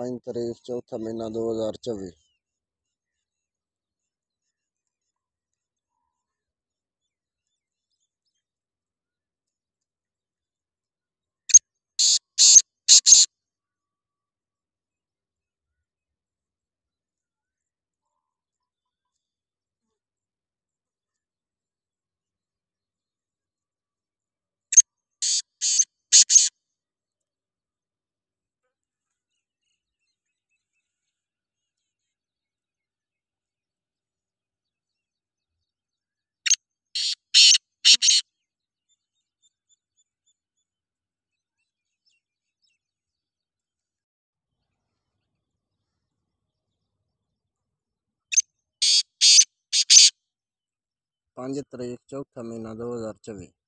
पाँच तारीख चौथा महीना दो हज़ार चौबीस पाँच तारीख चौथा महीना दो हज़ार चौबीस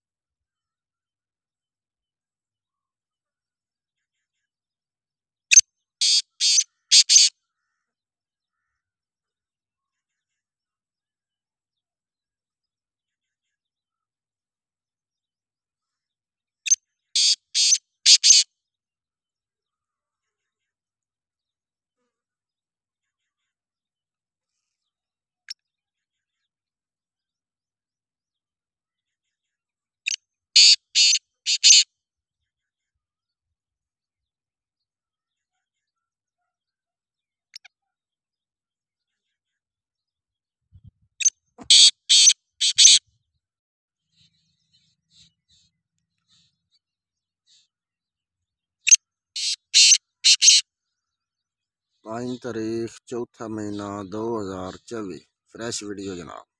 पाँच तारीख चौथा महीना दो हज़ार चौबीस फ्रेश वीडियो जनाब।